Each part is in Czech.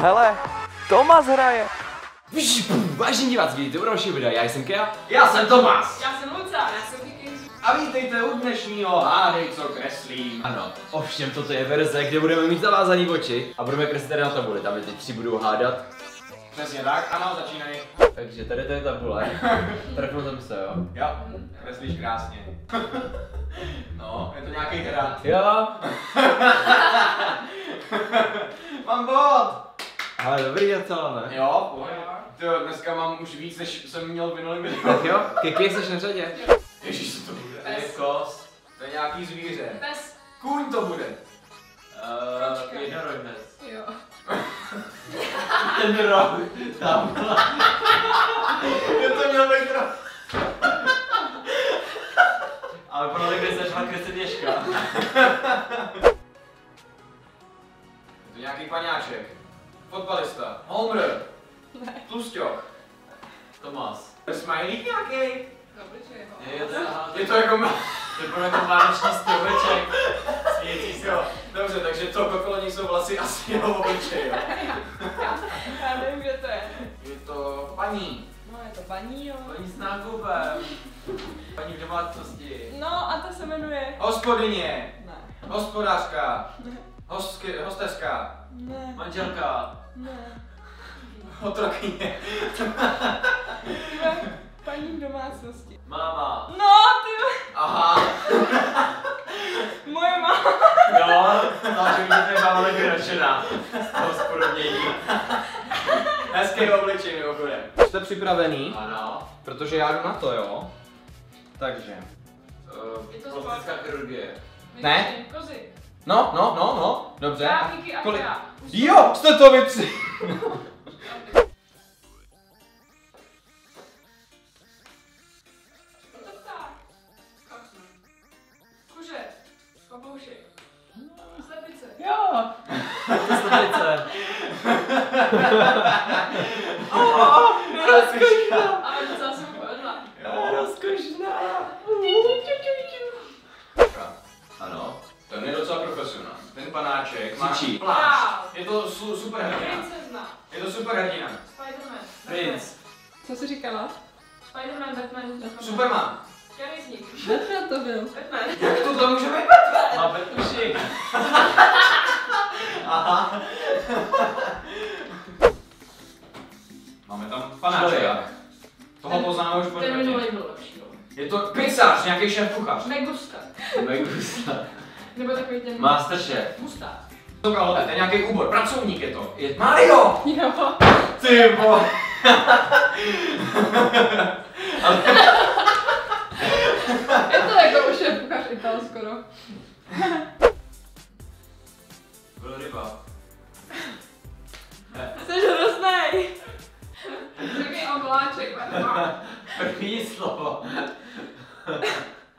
hele, Tomas hraje. Vážení diváci, vítejte u dalšího videa, já jsem Kea. Já jsem Tomas. Já jsem Luca. Já jsem Kiki. A vítejte u dnešního Hádej, co kreslím. Ano, ovšem toto je verze, kde budeme mít zavázaný oči a budeme kreslit tady na tabuli, tam ty tři budou hádat. Přesně tak, ano, začínej. Takže tady to je tabule. Trefnu jsem se, jo. Jo, kreslíš krásně. No, je to nějaký hrad. Jo, Mám bod! Ale dobrý docela, ne? Jo. Tyjo, dneska mám už víc, než jsem měl v minulém videu. Tak jo, Kiki, jsi na řadě. Ježíš, co to bude? Pes. To je kos. To je nějaký zvíře. Pes. Kůň to bude. Uh, jednorožec. Jo. Ten roh, tam. Je to měl být. Ale podle kde se šla kreslit Ježka. Je to nějaký paňáček. Fotbalista. Homer. Tlusťok. Tomas. Smiley nějaký. Obličej ho. Je to, Je to jako má... to je jako vánoční stromeček. Světící se. Dobře, takže to okolo ní jsou vlasy asi jeho obličej, jo. Já nevím, kde to je. Je to paní. No, je to paní, jo. Paní s nákupem. Paní v domácnosti. No, a ta se jmenuje... Hospodyně. Ne. Hospodářka. Hostky, hosteska. Ne. Manželka. Ne. Otrokyně. Paní v domácnosti. Máma. No, ty Aha. Moje máma. Jo, takže vidíte, že máma taky nadšená z toho spodobnění. Hezký obličej mimochodem. Jste připravený? Ano. Protože já jdu na to, jo? Takže. Uh, Je to plastická chirurgie. Ne. Kozy. No, no, no, no, dobře. Já, Kiki a Kolik? Už Jo, jste to vy tři. Jo. Slepice. Ten panáček má Křičí. plášť. Wow. Je to su- super hrdina. Princezna. Je to super hrdina. Spiderman. Prince. Co jsi říkala? Spiderman, Batman, Batman. Superman. Který z nich? Batman to byl. Batman. Jak to to může být Batman? Má petuši. Aha. Máme tam panáčka. Toho poznáme už po Ten minulý byl lepší. Je to pizzař, nějaký šéf kuchař. Megusta. Megusta. Nebo takový ten... Masterchef. Mustá. To kalhote, to je nějaký úbor, pracovník je to. Je Mario! Jo. Ty bo. Je to jako už je kuchař Ital skoro. Byl ryba. Jsi hroznej. Takový obláček. První slovo.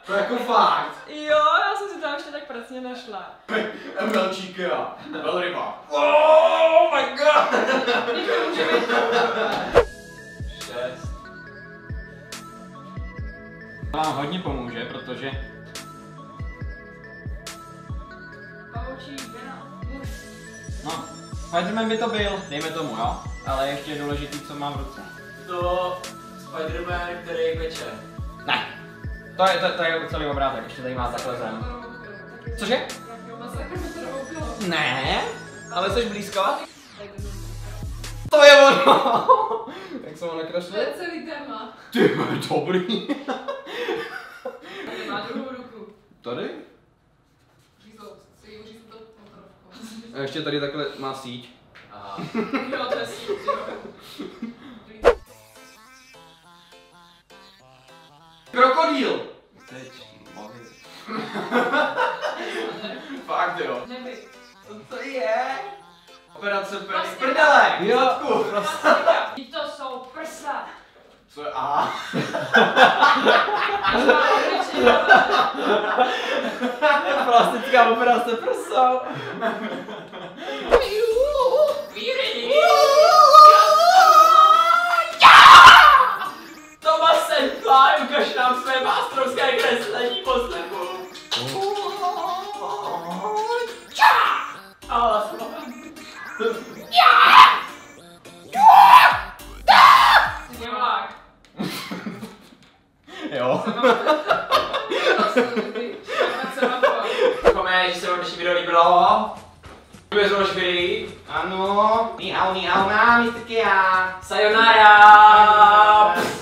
To je jako fakt. Jo, já jsem si tam ještě tak pracně našla. MLčík já. Velryba. Oh my god! Někdo může být Šest. Vám hodně pomůže, protože pavoučí. No, Spiderman by to byl, dejme tomu, jo? Ale ještě je důležitý, co mám v ruce. To Spider-Man, který peče. Ne, to je, to, to je celý obrázek, ještě tady má takhle zem. Cože? Ne, ale jsi blízko. To je ono! Jak jsem ho To nakreslil? je celý téma. Ty dobrý. Má druhou ruku. Tady? To ještě tady takhle má síť. Aha. Jo, to je síť, jo. Krokodýl. Teď. Fakt jo. Neby. Co to je? Operace. Vlastně- Prdele! Jo. Vždyť to jsou prsa. Co je? A. Plastická operace prsou. Víry. Páj, ukaž nám své mástrovské kreslení poslechu. Ale vlastně- Jo. Doufáme, že se vám dnešní video líbilo. Děkuji za vaše videí. Ano. Ni hao, ni hao, na, mistky a. Sayonara. Sayonara.